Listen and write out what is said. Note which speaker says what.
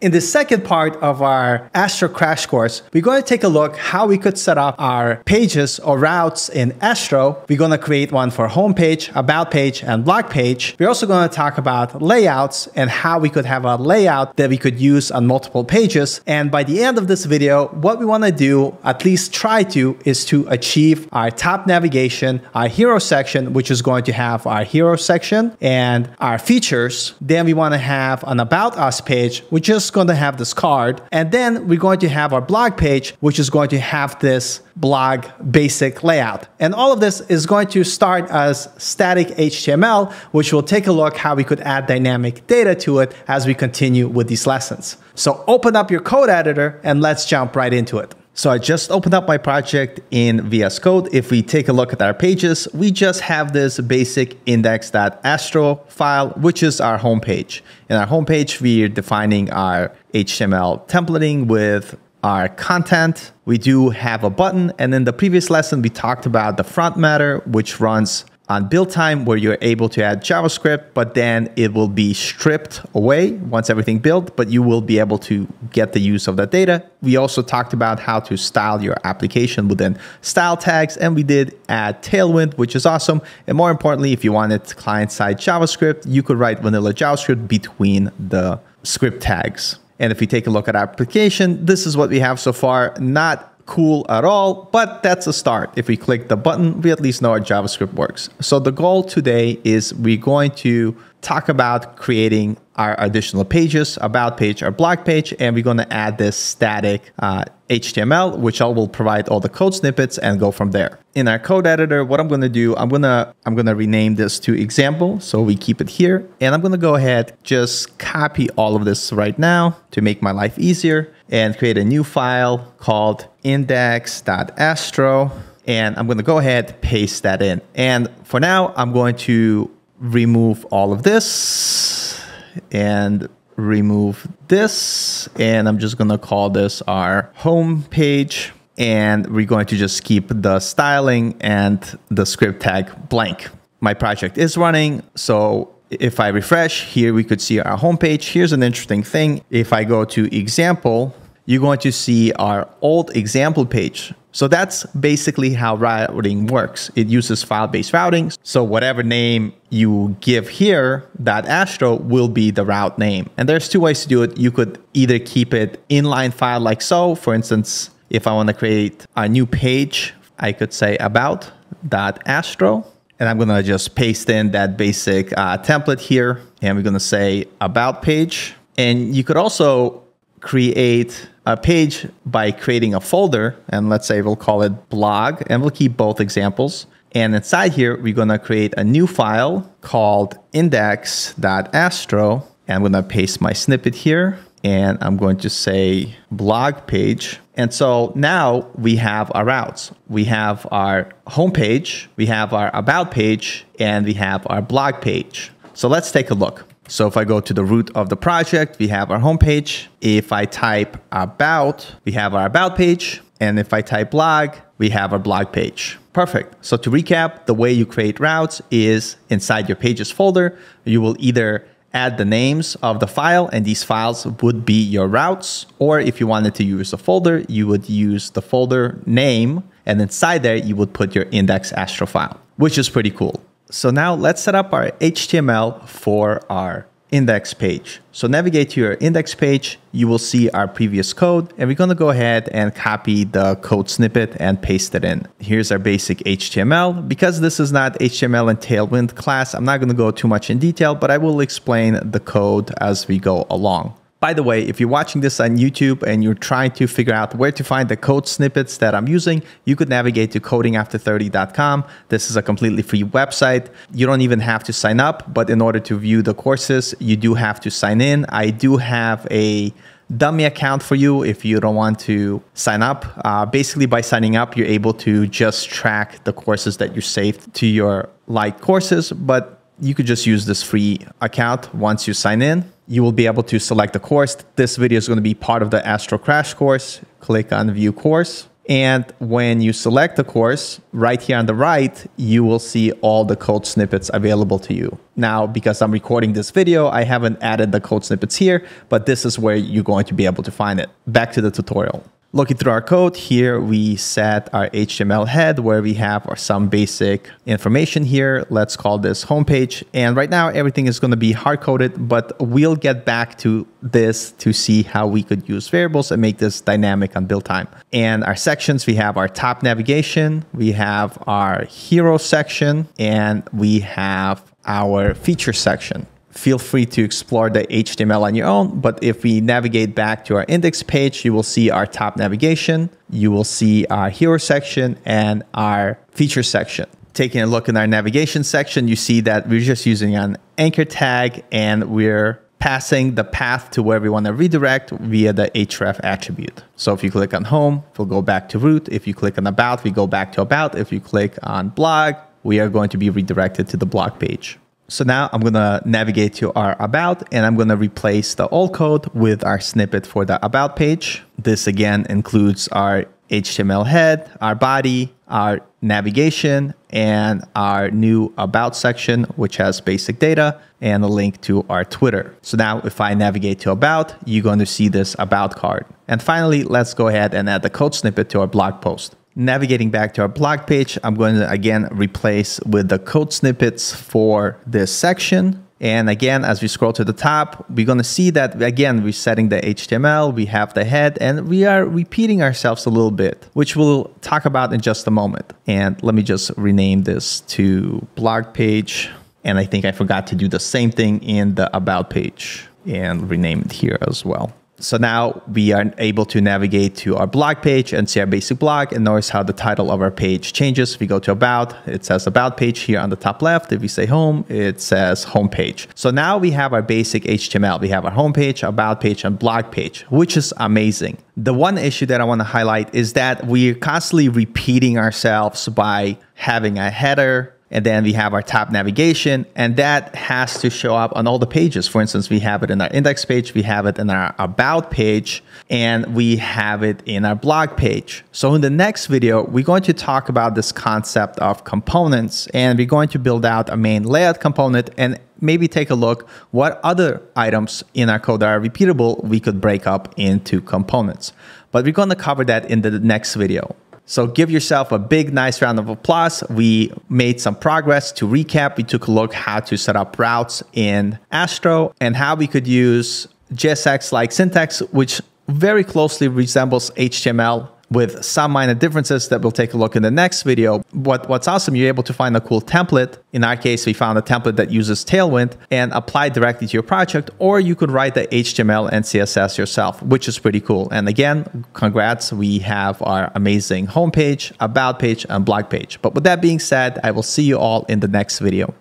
Speaker 1: In the second part of our Astro crash course, we're going to take a look how we could set up our pages or routes in Astro. We're going to create one for homepage, about page, and blog page. We're also going to talk about layouts and how we could have a layout that we could use on multiple pages. And by the end of this video, what we want to do, at least try to, is to achieve our top navigation, our hero section, which is going to have our hero section and our features. Then we want to have an about us page, which is going to have this card. And then we're going to have our blog page, which is going to have this blog basic layout. And all of this is going to start as static HTML, which we'll take a look how we could add dynamic data to it as we continue with these lessons. So open up your code editor and let's jump right into it. So I just opened up my project in VS Code. If we take a look at our pages, we just have this basic index.astro file, which is our homepage. In our homepage, we're defining our HTML templating with our content. We do have a button. And in the previous lesson, we talked about the front matter, which runs on build time where you're able to add JavaScript, but then it will be stripped away once everything built, but you will be able to get the use of that data. We also talked about how to style your application within style tags, and we did add Tailwind, which is awesome. And more importantly, if you wanted client-side JavaScript, you could write vanilla JavaScript between the script tags. And if you take a look at our application, this is what we have so far. Not cool at all, but that's a start. If we click the button, we at least know our JavaScript works. So the goal today is we're going to talk about creating our additional pages, about page, our blog page, and we're going to add this static uh, HTML, which I will provide all the code snippets and go from there. In our code editor, what I'm going to do, I'm to I'm going to rename this to example, so we keep it here, and I'm going to go ahead just copy all of this right now to make my life easier and create a new file called index.astro and I'm going to go ahead paste that in. And for now, I'm going to remove all of this and remove this. And I'm just going to call this our home page. And we're going to just keep the styling and the script tag blank. My project is running. So if I refresh here, we could see our homepage. Here's an interesting thing. If I go to example, you're going to see our old example page. So that's basically how routing works. It uses file-based routing. So whatever name you give here, that Astro will be the route name. And there's two ways to do it. You could either keep it inline file like so. For instance, if I want to create a new page, I could say about Astro. And I'm going to just paste in that basic uh, template here. And we're going to say about page. And you could also create a page by creating a folder, and let's say we'll call it blog, and we'll keep both examples. And inside here, we're gonna create a new file called index.astro, and I'm gonna paste my snippet here, and I'm going to say blog page. And so now we have our routes. We have our homepage, we have our about page, and we have our blog page. So let's take a look. So if I go to the root of the project, we have our homepage. If I type about, we have our about page. And if I type blog, we have our blog page. Perfect. So to recap, the way you create routes is inside your pages folder, you will either add the names of the file and these files would be your routes. Or if you wanted to use a folder, you would use the folder name and inside there you would put your index astro file, which is pretty cool. So now let's set up our HTML for our index page. So navigate to your index page, you will see our previous code and we're gonna go ahead and copy the code snippet and paste it in. Here's our basic HTML. Because this is not HTML and Tailwind class, I'm not gonna go too much in detail, but I will explain the code as we go along. By the way, if you're watching this on YouTube and you're trying to figure out where to find the code snippets that I'm using, you could navigate to codingafter30.com. This is a completely free website. You don't even have to sign up, but in order to view the courses, you do have to sign in. I do have a dummy account for you if you don't want to sign up. Uh, basically, by signing up, you're able to just track the courses that you saved to your like courses, but you could just use this free account once you sign in you will be able to select the course. This video is going to be part of the Astro Crash course. Click on View Course. And when you select the course, right here on the right, you will see all the code snippets available to you. Now, because I'm recording this video, I haven't added the code snippets here, but this is where you're going to be able to find it. Back to the tutorial. Looking through our code here, we set our HTML head where we have some basic information here. Let's call this homepage. And right now everything is going to be hard coded, but we'll get back to this to see how we could use variables and make this dynamic on build time. And our sections, we have our top navigation, we have our hero section, and we have our feature section feel free to explore the HTML on your own. But if we navigate back to our index page, you will see our top navigation, you will see our hero section and our feature section. Taking a look in our navigation section, you see that we're just using an anchor tag and we're passing the path to where we want to redirect via the href attribute. So if you click on home, we'll go back to root. If you click on about, we go back to about. If you click on blog, we are going to be redirected to the blog page. So now I'm to navigate to our about and I'm to replace the old code with our snippet for the about page. This again includes our HTML head, our body, our navigation, and our new about section, which has basic data and a link to our Twitter. So now if I navigate to about, you're going to see this about card. And finally, let's go ahead and add the code snippet to our blog post. Navigating back to our blog page, I'm going to again replace with the code snippets for this section. And again, as we scroll to the top, we're going to see that again, we're setting the HTML, we have the head, and we are repeating ourselves a little bit, which we'll talk about in just a moment. And let me just rename this to blog page. And I think I forgot to do the same thing in the about page and rename it here as well. So now we are able to navigate to our blog page and see our basic blog and notice how the title of our page changes. If we go to about, it says about page here on the top left. If we say home, it says home page. So now we have our basic HTML. We have our home page, about page, and blog page, which is amazing. The one issue that I want to highlight is that we're constantly repeating ourselves by having a header, and then we have our top navigation, and that has to show up on all the pages. For instance, we have it in our index page, we have it in our about page, and we have it in our blog page. So in the next video, we're going to talk about this concept of components, and we're going to build out a main layout component and maybe take a look what other items in our code that are repeatable we could break up into components. But we're going to cover that in the next video. So give yourself a big, nice round of applause. We made some progress. To recap, we took a look how to set up routes in Astro and how we could use JSX-like syntax, which very closely resembles HTML with some minor differences that we'll take a look in the next video. What, what's awesome, you're able to find a cool template. In our case, we found a template that uses Tailwind and apply directly to your project, or you could write the HTML and CSS yourself, which is pretty cool. And again, congrats, we have our amazing homepage, about page, and blog page. But with that being said, I will see you all in the next video.